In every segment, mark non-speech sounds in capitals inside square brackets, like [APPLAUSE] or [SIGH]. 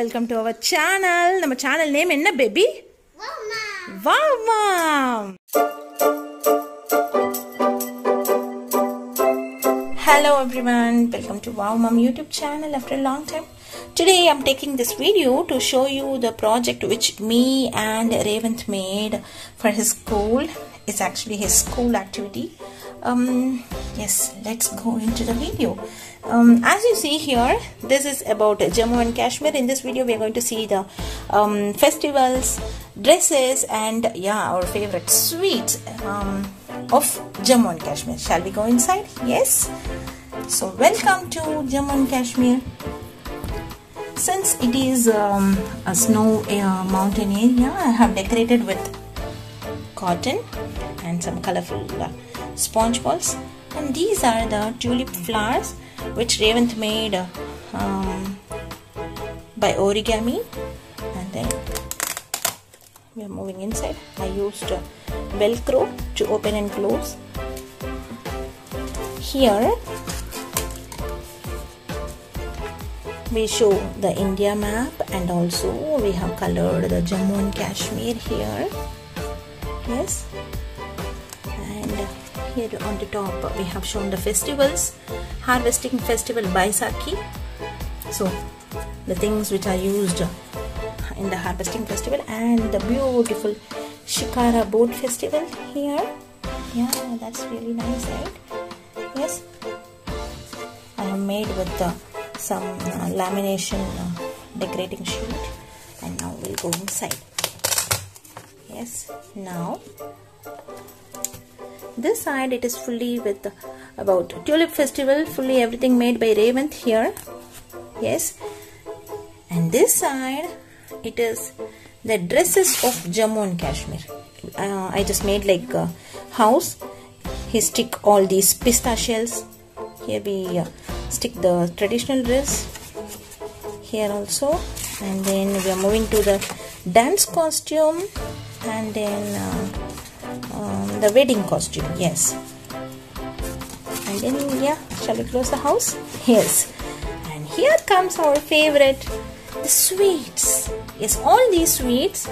Welcome to our channel நம்ம channel name என்ன baby வாமா Hello everyone, welcome to Wow Mom YouTube channel after a long time. Today I'm taking this video to show you the project which me and Revant made for his school. It's actually his school activity. Um, yes, let's go into the video. Um, as you see here, this is about Jammu and Kashmir. In this video, we are going to see the um, festivals, dresses, and yeah, our favorite sweets um, of Jammu and Kashmir. Shall we go inside? Yes. So, welcome to Jammu and Kashmir. Since it is um, a snow uh, mountain area, I have decorated with cotton and some colorful uh, sponge balls. And these are the tulip flowers which Revant made um, by origami. And then we are moving inside. I used Velcro to open and close. Here we show the India map and also we have colored the Jammu and Kashmir here. Yes, here on the top we have shown the festivals harvesting festival Baisakhi. So the things which are used in the harvesting festival and the beautiful Shikara boat festival here. Yeah, that's really nice, right? Yes, I have made with uh, some uh, lamination uh, decorating sheet, and now we'll go inside. Yes, now this side it is fully with about tulip festival, fully everything made by Revant here. Yes, and this side it is the dresses of Jammu and Kashmir. Uh, I just made like a house. He stick all these pista shells. Here we uh, stick the traditional dress. Here also, and then we are moving to the dance costume, and then uh, um, the wedding costume. Yes, and then yeah, shall we close the house? [LAUGHS] Yes, and here comes our favorite the sweets. Yes all these sweets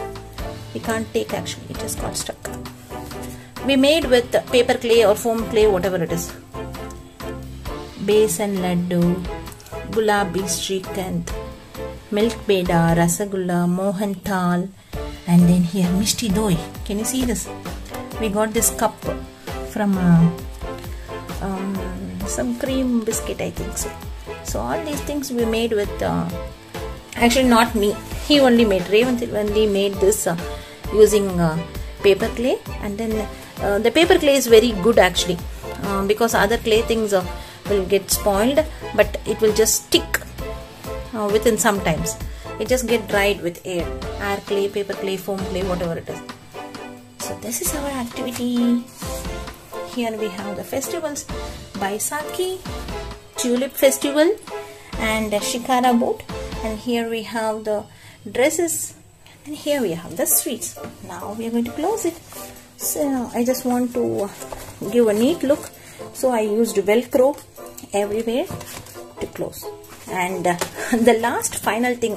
we can't take actually it just got stuck. We made with paper clay or foam clay whatever it is. Besan laddu gulabi shrikhand milk peda rasagulla mohan thal and then here mishti doi. Can you see this we got this cup from uh, um, some cream biscuit i think so. So all these things we made with uh, actually not me. He only made Revant only made this uh, using uh, paper clay. And then uh, the paper clay is very good actually. Uh, because other clay things will get spoiled but it will just stick within some times it just get dried with air. Air clay paper clay foam clay whatever it is so this is our activity. Here we have the festivals. Baisakhi tulip festival and Shikara boat. And here we have the dresses. And here we have the sweets. Now we are going to close it. So I just want to give a neat look. So I used velcro everywhere to close. And uh, [LAUGHS] the last final thing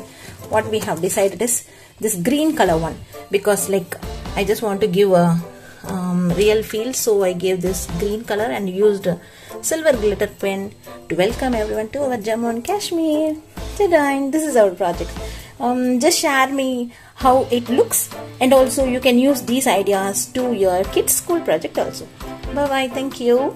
what we have decided is this green color one. Because like I just want to give a um, real feel so I gave this green color and used silver glitter pen to welcome everyone to our Jammu and Kashmir Tadine, this is our project. Um, just share me how it looks and also you can use these ideas to your kids school project also. Bye bye. Thank you.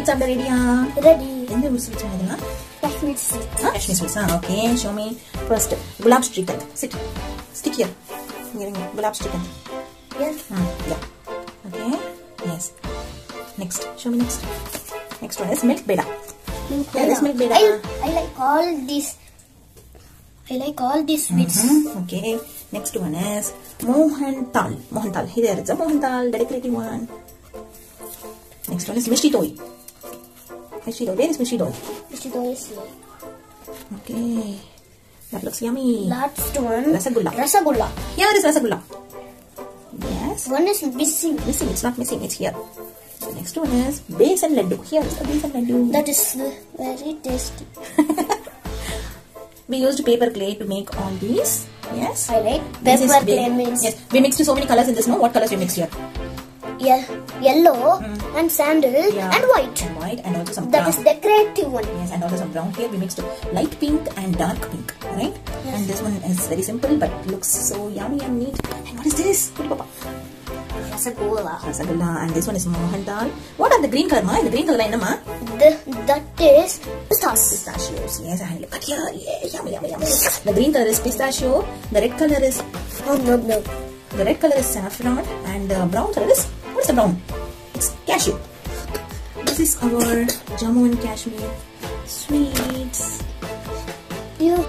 sweets are ready? huh? ready and sweets what's huh? Kashmir sweets. Huh? Kashmir sweets. Huh? Okay, show me first gulab chicken. Sit, stick here. Here, here. gulab chicken. Yes. Hmm. Yeah. Okay. Yes. Next, show me next. Next one is milk beda. Milk beda. Yeah, milk beda. I, I like all this. I like all these sweets. Mm -hmm. Okay. Next one is Mohan Tal. Mohan Tal. Here it's a Mohan Tal, the decorative one. Next one is Mishti Toy. Mishti Doi. Where is Mishti Doi? Which is here. Okay. That looks yummy. Last one. Rasagulla. Rasagulla. Here is Rasagulla. Yes. One is missing. Missing. It's not missing. It's here. The next one is Besan Laddu. Here is the Besan Laddu. That is very tasty. [LAUGHS] we used paper clay to make all these. Yes. I like This is pepper big. clay means Yes. We mixed so many colors in this. No. What colors we mixed here? Ye- yellow and sandal Mm. Yeah. and white. And white and also some That brown. is decorative one. Yes, and also some brown here. We mixed light pink and dark pink, right? Yes. And this one is very simple but looks so yummy and neat. And what is this? Put papa. Rasagulla. Rasagulla. And this one is Mohan Dal. What are the green color, ma? The green color, ma? The, that is pistas. Pistachios. Yes, and look at here. Yeah, yummy, yummy, yummy. The green color is pistachio. The red color is Oh no no. the red color is saffron, and the brown color is the brown? It's cashew. This is our Jammu and Kashmir sweets. You